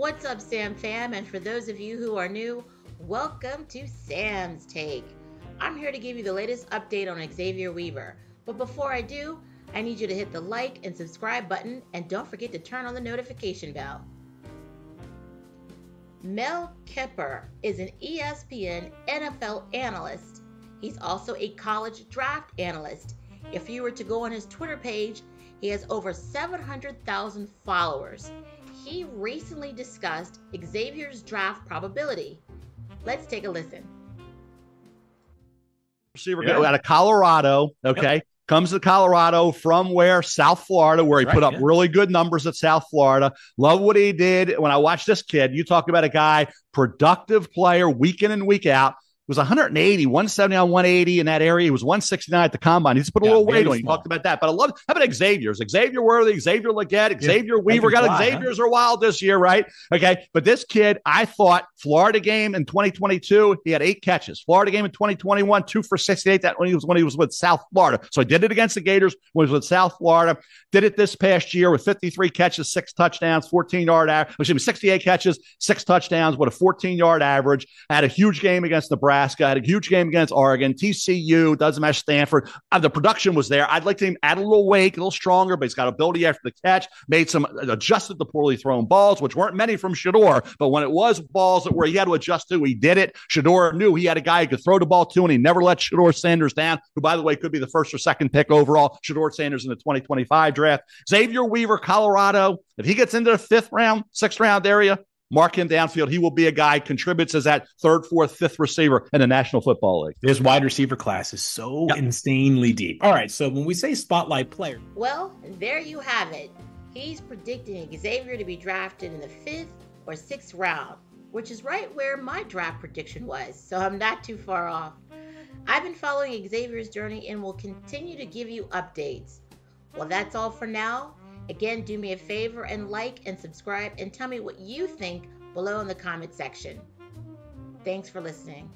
What's up, Sam fam? And for those of you who are new, welcome to Sam's Take. I'm here to give you the latest update on Xavier Weaver. But before I do, I need you to hit the like and subscribe button and don't forget to turn on the notification bell. Mel Kiper is an ESPN NFL analyst. He's also a college draft analyst. If you were to go on his Twitter page, he has over 700,000 followers. He recently discussed Xavier's draft probability. Let's take a listen. Receiver yeah. Oh, out of Colorado. Okay. Yep comes to Colorado from where South Florida, where he right, put up yeah. really good numbers at South Florida. Love what he did. When I watched this kid, you talk about a guy, productive player, week in and week out was 180, 170 on 180 in that area. He was 169 at the combine. He just put a yeah, little weight on. You talked about that, but I love. How about Xavier's? Xavier Worthy, Xavier Legette, Xavier yeah, Weaver. Got fly, Xavier's huh? are wild this year, right? Okay, but this kid, I thought Florida game in 2022, he had eight catches. Florida game in 2021, two for 68. That when he was when he was with South Florida. So I did it against the Gators when he was with South Florida. Did it this past year with 53 catches, six touchdowns, 14 yard average. Excuse me, 68 catches, six touchdowns with a 14 yard average. had a huge game against Nebraska. Had a huge game against Oregon. TCU doesn't match Stanford. Uh, the production was there. I'd like to add a little weight, a little stronger, but he's got ability after the catch. Made some adjusted the poorly thrown balls, which weren't many from Shedeur, but when it was balls that where he had to adjust to, he did it. Shedeur knew he had a guy he could throw the ball to, and he never let Shedeur Sanders down, who by the way could be the first or second pick overall. Shedeur Sanders in the 2025 draft. Xavier Weaver, Colorado. If he gets into the fifth round, sixth round area, mark him downfield. He will be a guy contributes as that third, fourth, fifth receiver in the National Football League. This wide receiver class is so yep. insanely deep. All right, so when we say spotlight player, well, there you have it. He's predicting Xavier to be drafted in the fifth or sixth round, which is right where my draft prediction was. So I'm not too far off. I've been following Xavier's journey and will continue to give you updates. Well, that's all for now. Again, do me a favor and like and subscribe and tell me what you think below in the comment section. Thanks for listening.